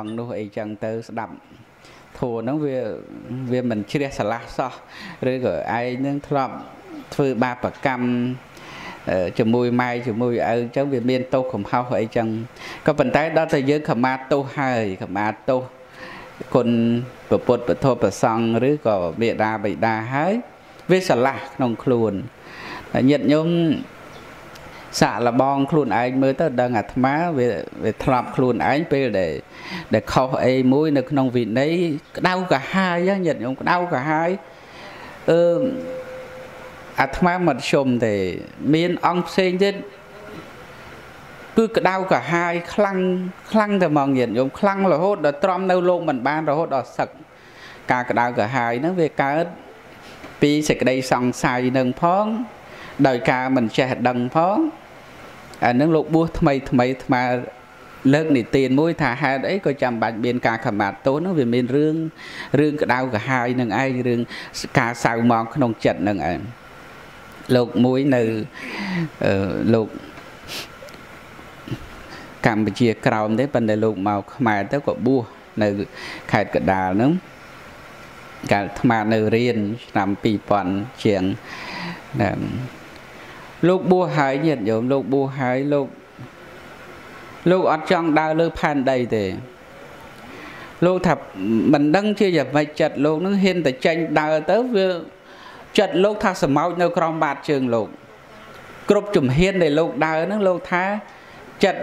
អង្គនោះអីចឹងទៅស្ដាប់ធัวហ្នឹងវាវាមិនជ្រះស្រឡះសោះឬក៏ឯងនឹងធ្លាប់ធ្វើបាបកម្មជាមួយម៉ែជាមួយឪអញ្ចឹងវាមានទោសកំហុសអីចឹងក៏ប៉ុន្តែដល់តែយើងខមាទោសហើយខមាទោសគុណពពុទ្ធពធប្រសង្ឃឬក៏មេដាបិតាហើយវាស្រឡះក្នុងខ្លួនញាតិញោម សាក់លបងខ្លួនឯងមើលទៅដឹងអាត្មាវាវាធ្លាប់ខ្លួនឯងពេលដែលដែលខុសអីមួយនៅក្នុងវិន័យក្តៅកាហាយញាតិញោមក្តៅកាហាយអឺអាត្មាមិនជុំទេមានអង្គផ្សេងទៀតគឺក្តៅកាហាយខ្លាំងខ្លាំងតែមកញាតិញោមខ្លាំងរហូតដល់ទ្រាំនៅលោកមិនបានរហូតដល់សឹកការក្តៅកាហាយហ្នឹងវាកើតពីសេចក្តីសង្ស័យនឹងផងដោយការមិនចេះដឹងផង អានឹងលោកបួសថ្មីថ្មីថ្មលើកនិទានមួយថាហេតុអីក៏ចាំបាច់មានការខមាត់ទោសនោះវាមានរឿងរឿងក្តៅកាហាយនឹងឯងរឿងការសៅមកក្នុងចិត្តនឹងឯងលោកមួយនៅលោកកម្ពុជាក្រោមទេប៉ុន្តែលោកមកខ្មែរទៅក៏បួសនៅខេត្តកដាលហ្នឹងកាលអាត្មានៅរៀនឆ្នាំ2000ជាង លោកបួសហើយញាតិញោមលោកបួសហើយលោកលោកអត់ចង់ដើរលើផែនដីទេលោកថាមិនដឹងជាយ៉ាងម៉េចចិត្តលោកនឹងហ៊ានតែចេញដើរទៅវាចិត្តលោកថាសម្ោចនៅក្រោមបាតជើងលោក គ្រប់ជំហានដែលលោកដើរហ្នឹងលោកថាចិត្ត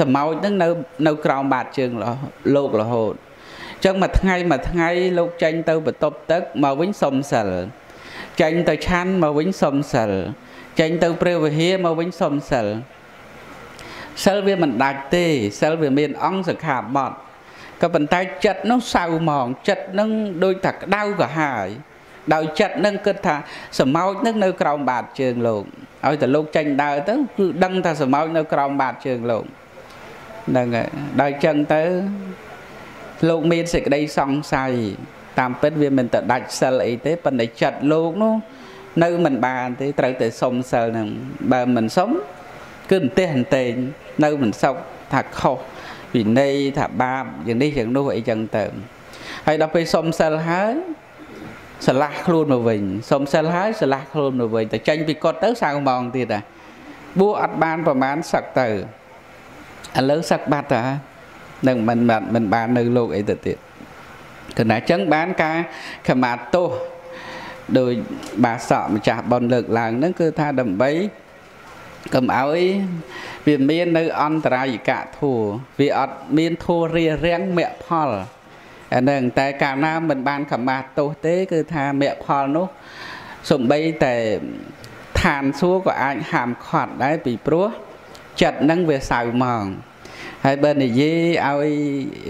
សម្ោចហ្នឹងនៅនៅក្រោមបាតជើងលោករហូតអញ្ចឹងមួយថ្ងៃមួយថ្ងៃលោកចេញទៅបន្ទប់ទឹកមកវិញសុំសិលចេញទៅឆាន់មកវិញសុំសិល ចេញទៅព្រះវិហារមកវិញសុំសិលសិលវាមិនដាច់ទេសិលវាមានអង្គសខាបត់ក៏ប៉ុន្តែចិត្តនោះសៅហ្មងចិត្តនឹងដូចថាក្តៅក៏ហើយដោយចិត្តនឹងគិតថាសម្ោចនឹងនៅក្រោមបាតជើងលោកឲ្យតែលោកចេញដើរទៅគឺដឹងថាសម្ោចនៅក្រោមបាតជើងលោកហ្នឹងហើយដោយចឹងទៅលោកមានសេចក្តីសង្ស័យតាមពិតវាមិនទៅដាច់សិលអីទេប៉ុន្តែចិត្តលោកនោះ នៅមិនបានទេត្រូវតែសុំសិលនឹងបើមិនសុំគឺអន្ទះអន្ទែងនៅមិនសុខថាខុសវិន័យថាបាបយ៉ាងនេះយ៉ាងនោះអីចឹងទៅហើយដល់ពេលសុំសិលហើយឆ្លាស់ខ្លួនមកវិញសុំសិលហើយឆ្លាស់ខ្លួនមកវិញតែចេញពីគាត់ទៅសៅម៉ងទៀតហ่ะបួអត់បានប្រមាណសឹកទៅឥឡូវសឹកបាត់តានឹងមិនមិនបាននៅលោកអីទៅទៀតគណៈចឹងបានការខមាទោស ដោយបាសកម្ចាស់ប៉ុនលើកឡើងហ្នឹងគឺថាដើម្បីកុំឲ្យវាមាននៅអន្តរាយកៈធัวវាអត់មានធัวរារាំងមគ្គផលអានឹងតែកាលណាមិនបានខមាស់ទោសទេ គឺថាមគ្គផលនោះសំបីតែឋានសួគ៌ក៏អាចហាមឃាត់ដែរពីព្រោះចិត្តនឹងវាសៅមក ហើយបើនិយាយឲ្យ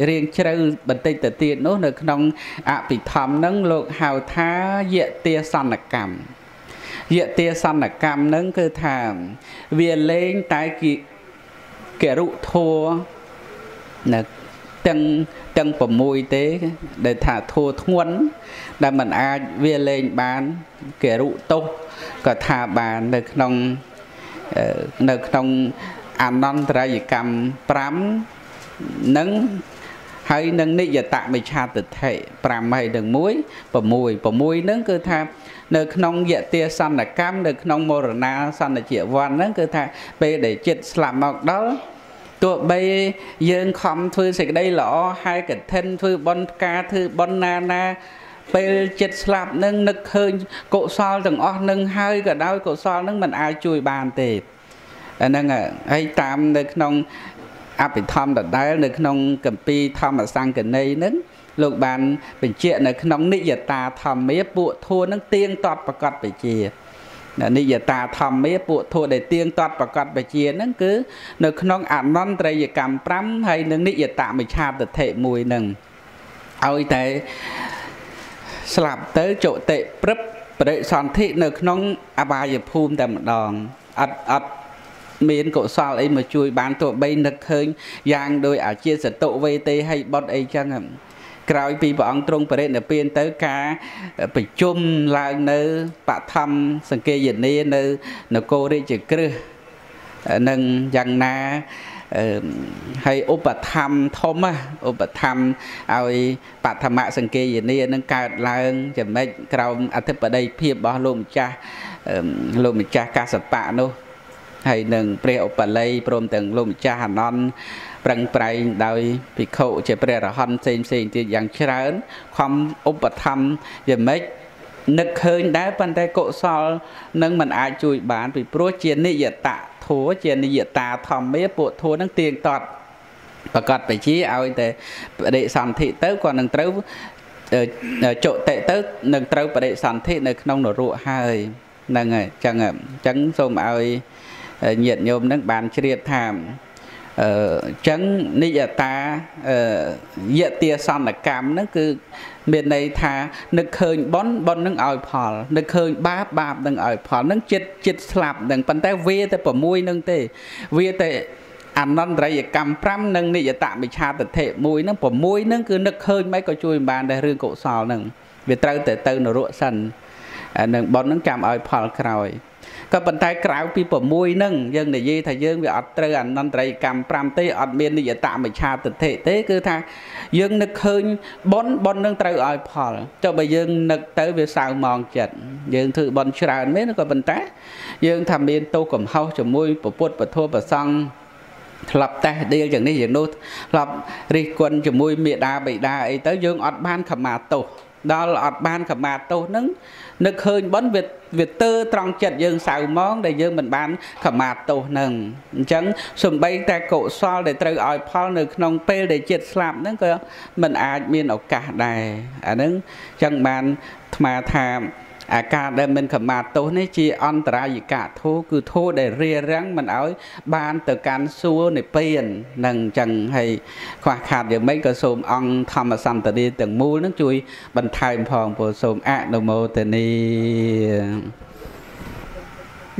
រៀងជ្រៅបន្តិចទៅទៀតនោះនៅក្នុងអភិធម្មនឹងលោកហៅថាយទាសន្នកម្មយទាសន្នកម្មនឹងគឺថាវាលេងតែគិករុធัวនៅទាំងទាំង6ទេ ដែលថាធัวធ្ងន់ដែលมันអាចវាលេងបានគរុទោសក៏ថាបាននៅក្នុងនៅក្នុង អនន្តរយកម្ម5នឹងហើយនឹងនិយតមិឆាទិដ្ឋិ5ហើយនឹង1 6 6នឹងគឺថានៅក្នុងយទាសន្នកម្មនៅក្នុងមរណាសន្នជាវ័នហ្នឹងគឺថាពេលដែលចិត្តស្លាប់មកដល់ទោះបីយើងខំធ្វើសេចក្តីល្អហើយកឋិនធ្វើបន់ការធ្វើបន់ណាណាពេលចិត្តស្លាប់នឹងនឹកឃើញកុសលទាំងអស់នឹងហើយក៏ដោយកុសលនឹងមិនអាចជួយបានទេ ហ្នឹងហើយតាមនៅក្នុងអភិធម្មដដែលនៅក្នុងកម្ពីធម្មសង្កណីហ្នឹងលោកបានបញ្ជាក់នៅក្នុងនិយតាធម្មាពួកធัวនឹងទៀងទាត់ប្រកបបជានិយតាធម្មាពួកធัวដែលទៀងទាត់ប្រកបបជាហ្នឹងគឺនៅក្នុងអនន្តរិយកម្ម5ហើយនឹងនិយតមិឆាទិដ្ឋិមួយហ្នឹងឲ្យតែស្លាប់ទៅចុតិព្រឹបបរិសន្ធិនៅក្នុងអបាយភូមិតែម្ដងអត់អត់ មានកុសលអីមកជួយបានទោះបីនឹកឃើញយ៉ាងដោយអាជាសតុវេទេហើយបុតអីចឹងក្រោយពីព្រះអង្គទ្រង់បរិនិព្វានទៅការប្រជុំឡើងនៅបឋមសង្កេយនានៅនគររាជក្រឹសនឹងយ៉ាងណាហើយឧបធម្មធំឧបធម្មឲ្យបឋមសង្កេយនីនឹងកើតឡើងចំណេចក្រោមអធិបតីភាពរបស់លោកម្ចាស់លោកម្ចាស់កសបៈនោះ ហើយនឹងព្រះឧបល័យព្រមទាំងលោកម្ចាស់អនន្តប្រឹងប្រែងដោយភិក្ខុជាព្រះរហន្តផ្សេងផ្សេងទៀតយ៉ាងច្រើនខំឧបត្ថម្ភយ៉ាងម៉េចនឹកឃើញដែរប៉ុន្តែកុសលនឹងមិនអាចជួយបាន ពីព្រោះជានិយតៈធัวជានិយតាធម្មាពួកធัวនឹងទៀងទាត់ប្រកាសបជាឲ្យតែបដិសន្ធិទៅគាត់នឹងត្រូវចុតិទៅនឹងត្រូវបដិសន្ធិនៅក្នុងនរកហើយហ្នឹងហើយអញ្ចឹងអញ្ចឹងសូមឲ្យ ញាតិញោមនឹងបានជ្រាបថាអញ្ចឹងនិយតាយទាសន្នកម្មហ្នឹងគឺមានន័យថានឹកឃើញប៉ុនប៉ុននឹងឲ្យផលនឹកឃើញបាបបាបនឹងឲ្យផលនឹងចិត្តចិត្តស្លាប់នឹងប៉ុន្តែវាតែ6នឹងទេវាតែអនន្តរិយកម្ម5និងនិយតមិឆាទិដ្ឋិ1ហ្នឹង6ហ្នឹងគឺនឹកឃើញមិនក៏ជួយបានដែររឿងកុសលហ្នឹងវាត្រូវតែទៅនរកសិននឹងប៉ុនហ្នឹងចាំឲ្យផលក្រោយ ក៏ប៉ុន្តែក្រៅពី6ហ្នឹងយើងនិយាយថាយើងវាអត់ត្រូវអនន្តរិយកម្ម5ទេអត់មាននិយតមច្ឆាទិដ្ឋិទេគឺថាយើងនឹកឃើញប៉ុនប៉ុននឹងត្រូវឲ្យផលចុះបើយើងនឹកទៅវាសៅម៉ងចិត្តយើងធ្វើប៉ុនច្រើនមែនក៏ប៉ុន្តែយើងថាមានទោសកំហុសជាមួយពុទ្ធពធប្រសង្ឃធ្លាប់តេះដៀលយ៉ាងនេះយ៉ាងនោះធ្លាប់រិះគន់ជាមួយមេដាបិតាអីទៅយើងអត់បានខមាទោស ដល់អត់បានខមាទោសហ្នឹងនឹកឃើញបនវាវាទើត្រង់ចិត្តយើងសៅម៉ងដែលយើងមិនបានខមាទោសហ្នឹងអញ្ចឹងសំបីតែកុសលដែលត្រូវឲ្យផលនៅក្នុងពេលដែលចិត្តស្លាប់ហ្នឹងក៏មិនអាចមានឱកាសដែរអាហ្នឹងអញ្ចឹងបានអាត្មាថា អាការដែលមិនខមាទោសនេះជាអន្តរាយកៈធោគឺធោដែលរារាំងមិនឲ្យបានទៅកាន់សួរនិព្វាននឹងអញ្ចឹងហើយខ្វះខាតយ៉ាងម៉េចក៏សូមអង្គធម្មសន្តានីទាំងមូលនឹងជួយបន្ថែមផងពោសូមអនុមោទនី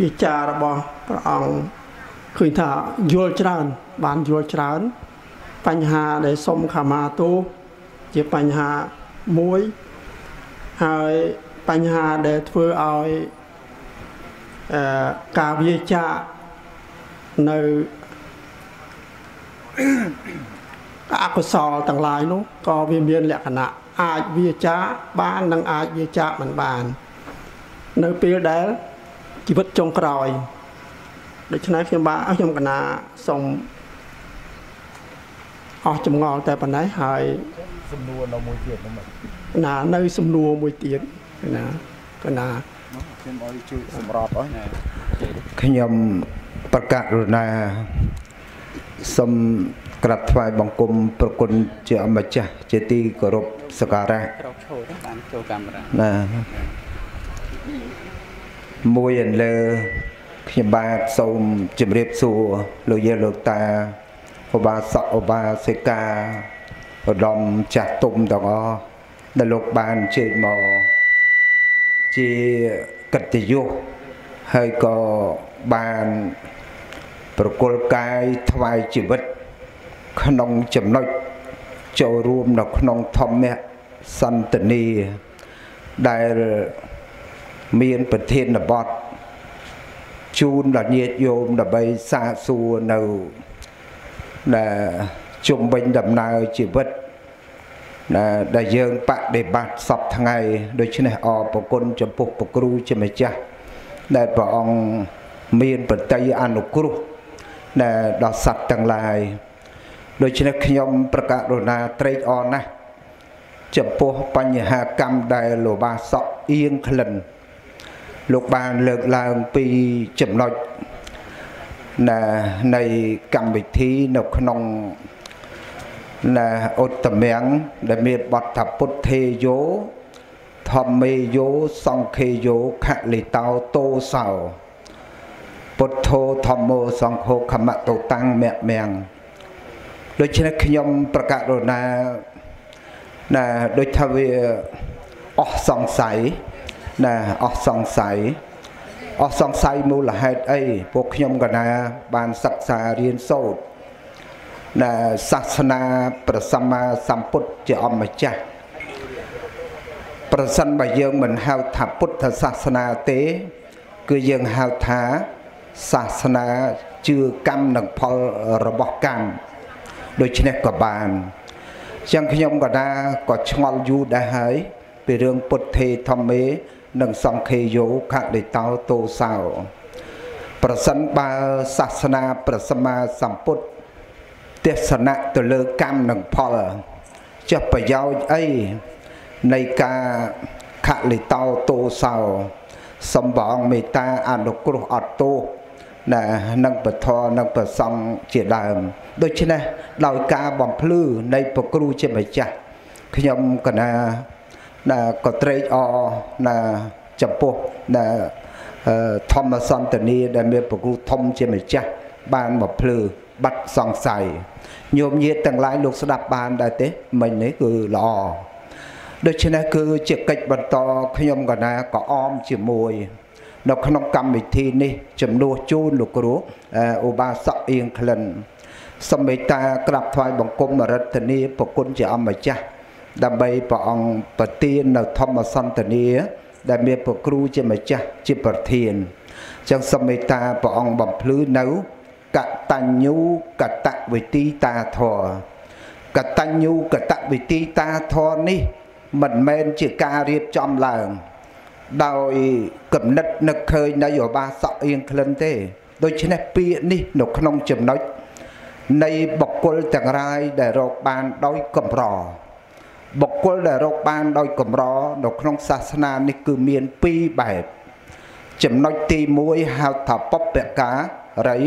វិចាររបស់ព្រះអង្គឃើញថាយល់ច្រើន បានយល់ច្រើន បញ្ហាដែលសុំខមាទោសជាបញ្ហាមួយហើយ បញ្ហាដែលធ្វើឲ្យអឺការវាចានៅអកុសលទាំងឡាយនោះក៏វាមានលក្ខណៈអាចវាចាបាននិងអាចវាចាមិនបាន នៅពេលដែលជីវិតចុងក្រោយដូច្នេះខ្ញុំបាទខ្ញុំកណាសូមអស់ចម្ងល់តែប៉ុណ្ណេះហើយសំណួរនៅមួយទៀតហ្នឹងណានៅសំណួរមួយទៀត ណាកណាខ្ញុំឲ្យជួយសម្របអស់ណាខ្ញុំប្រកាសរណាសូមក្រាបថ្វាយបង្គំប្រគុណជាអម្ចាស់ជាទីគោរពសក្ការៈក្រោកឈរបានចូលកាមេរ៉ាណាមួយអន្លើខ្ញុំបាទសូមជម្រាបសួរលោកយាយលោកតាឧបាសកឧបាសិកាឧត្តមចាស់ទុំទាំងអស់ដែលលោកបានជើញមក ជាកិត្តិយសហើយក៏បានប្រគល់កាយថ្វាយជីវិត ក្នុងចំណុចចូលរួមនៅក្នុងធម្មៈសន្តានីដែលមានប្រធានបទជូនដល់ញាតិញោមដើម្បីសាកសួរនៅដែលជំវិញដំណើរជីវិត ដែលយើងបដិបត្តិសពថ្ងៃដូច្នេះអរប្រគុណចំពោះព្រះគ្រូជាម្ចាស់ដែលព្រះអង្គមានបតីអនុគ្រោះដែលដល់សត្វទាំងឡាយដូច្នេះខ្ញុំប្រកាសរណាត្រេកអរណាស់ចំពោះបញ្ហាកម្មដែលលោបាសក់អៀងក្លិន លោកបានលើកឡើងពីចំណុចណានៃកម្មវិធីនៅក្នុង ណាឧត្តមៀងដែលមានបទថាពុទ្ធេយោធម្មេយោសង្ឃេយោខលិតោតោសោពុទ្ធោធម្មោសង្ឃោខមតោតាំងមៈមៀងដូច្នេះខ្ញុំប្រកាសរណាណាដូចថាវាអស់សង្ស័យណាអស់សង្ស័យអស់សង្ស័យមូលហេតុអីពួកខ្ញុំកណាបានសិក្សារៀនសូត្រ ដែលសាសនាព្រះសម្មាសម្ពុទ្ធជាអម្ចាស់ប្រសិនបើយើងមិនហៅថាពុទ្ធសាសនាទេ គឺយើងហៅថាសាសនាជឿកម្មនិងផលរបស់កម្មដូច្នេះក៏បានចឹងខ្ញុំក៏ថាក៏ឆ្ងល់យូរដែរហើយពីរឿងពុទ្ធេធម្មេនិងសង្ឃេយោខលិតោតោសោប្រសិនបើសាសនាព្រះសម្មាសម្ពុទ្ធ ទេសនៈទៅលើកម្មនិងផលចេះប្រយោជន៍អីនៃការខលិតោតោសោសំបងមេត្តាអនុគ្រោះអត់ទោសណានឹងពធនឹងប្រសង់ជាដើម ដូច្នេះដោយការបំភ្លឺនៃប្រគ្រូជាម្ចាស់ខ្ញុំកណាណាក៏ត្រេកអរណាចំពោះណាធម្មសន្តានីដែលមានប្រគ្រូធំជាម្ចាស់បានបំភ្លឺ បាត់សង្ស័យញោមញាតទាំងឡាយលោកស្ដាប់បានដែរទេមិញនេះគឺល្អដូច្នេះគឺជាកិច្ចបន្តខ្ញុំកណាក៏អមជាមួយ នៅក្នុងកម្មវិធីនេះចំនួនជូនលោកគ្រូឧបាសកអៀងក្លិនសមេតាក្រាបថ្វាយបង្គំរតនីប្រគុណជាអម្ចាស់ដើម្បីព្រះអង្គប្រទាននៅធម្មសន្តានាដែលមានព្រះគ្រូជាម្ចាស់ជាប្រធានចឹងសមេតាព្រះអង្គបំភ្លឺនៅ កតញ្ញូកតវិទីតាធរកតញ្ញូកតវិទីតាធរនេះ មិនមែនជាការរៀបចំឡើង ដោយកំណត់នឹកឃើញនៃអបាសក់អៀងក្លិនទេ ដូច្នេះពាក្យនេះនៅក្នុងចំណុចនៃបុគ្គលទាំងឡាយដែលរកបានដោយកម្របុគ្គលដែលរកបានដោយកម្រនៅក្នុងសាសនានេះគឺមាន2បែបចំណុចទី1ហៅថាបពការី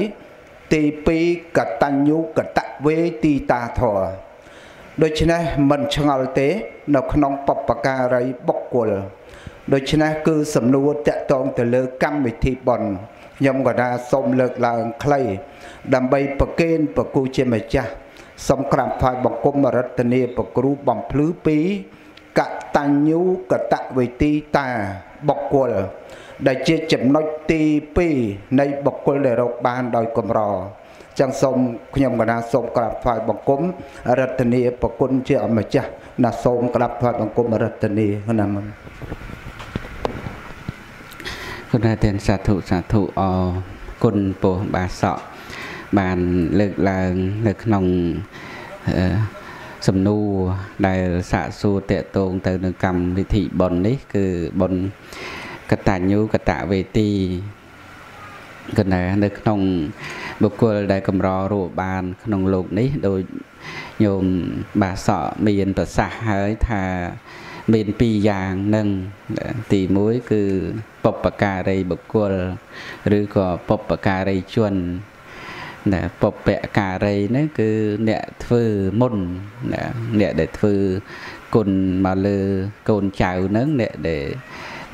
ទី2កតញ្ញូកតវេទីតាធរដូច្នេះមិនឆ្ងល់ទេ នៅក្នុងបពការីបុគ្គលដូច្នេះគឺសំណួរតកតងទៅលើកម្មវិធីបន់ខ្ញុំក៏ថាសូមលើកឡើងខ្លី ដើម្បីប្រគេនប្រគូជាម្ចាស់សូមក្រាបថ្វាយបង្គំរតនាប្រគ្រូបំភ្លឺពីកតញ្ញូកតវេទីតាបុគ្គល ដែលជាចំណុចទី2នៃបុគ្គលដែលរកបានដោយកម្រចឹងសូមខ្ញុំកណាសូមក្រាបថ្វាយបង្គំរតនាប្រគុណជាអម្ចាស់ណាសូមក្រាបថ្វាយបង្គំរតនាណាមគុណទានសាធុសាធុអគុណពោះបាសកបានលើកឡើងនៅក្នុងសំណួរដែលសាកសួរតកតងទៅនឹងកម្មវិធីប៉ុននេះ គឺប៉ុន កតញ្ញូកតវេទីកណ្ដានៅក្នុងបុគ្គលដែលកម្ររੂបាន ក្នុងលោកនេះដោយញោមបាសកមានប្រសាសន៍ហើយថាមានពីរយ៉ាងនឹងទី1គឺបុព្វការីបុគ្គលឬក៏បុព្វការីជនណាបុព្វការីហ្នឹងគឺអ្នកធ្វើមុនណាអ្នកដែលធ្វើគុណមកលើកូនចៅហ្នឹងអ្នកដែល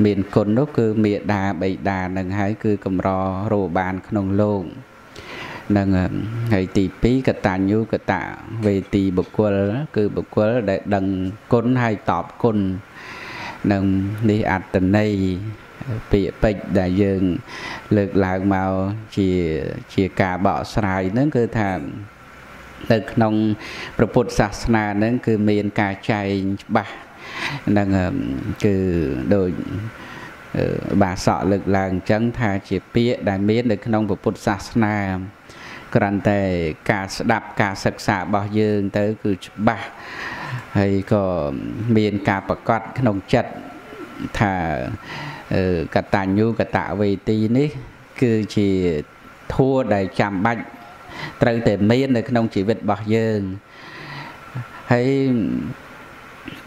មានគុណនោះគឺមេដាបៃតានឹងហើយគឺកម្ររោបានក្នុងលោកនឹងហើយទី2កតញ្ញូកតវេទីបុគ្គល គឺបុគ្គលដែលដឹងគុណហើយតបគុណនឹងនេះអត្តន័យពាក្យពេចន៍ដែលយើង លើកឡើងមកជាជាការបកស្រាយហ្នឹងគឺថានៅក្នុងព្រះពុទ្ធសាសនាហ្នឹងគឺមានការចែងច្បាស់ហ្នឹងគឺដូចបាសកលើកឡើងអញ្ចឹងថាជាពាក្យដែលមាននៅក្នុងពុទ្ធសាសនាគ្រាន់តែការស្ដាប់ការសិក្សារបស់យើងទៅគឺច្បាស់ហើយក៏មានការប្រកាសក្នុងចិត្តថាកតញ្ញូកតវេទីនេះ គឺជាធัวដែលចាំបាច់ត្រូវតែមាននៅក្នុងជីវិតរបស់យើងហើយ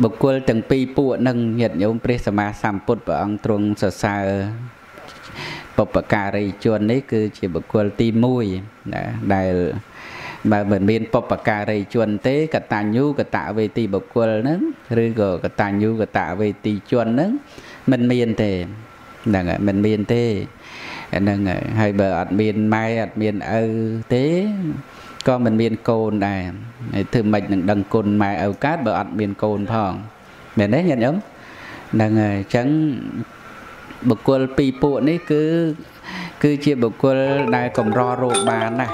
បុគ្គលទាំងពីរពួកនឹងញាតិញោមព្រះសម្មាសម្ពុទ្ធព្រះអង្គទ្រង់សរសើរបុព្វការីជននេះគឺជាបុគ្គលទី1ណាដែលបើមិនមានបុព្វការីជនទេកតញ្ញូកតវេទីបុគ្គលហ្នឹងឬក៏កតញ្ញូកតវេទីជនហ្នឹងមិនមានទេហ្នឹងហើយមិនមានទេហ្នឹងហើយហើយបើអត់មានម៉ែអត់មានឪទេ ក៏មិនមានកូនដែរហើយធ្វើម៉េចនឹងដឹងគុណម៉ែឪកើតបើអត់មានកូនផងមែនទេញាតិញោមហ្នឹងហើយអញ្ចឹងបុគ្គលពីរពួកនេះគឺ គឺជាបុគ្គលដែលកម្ររោគបានណា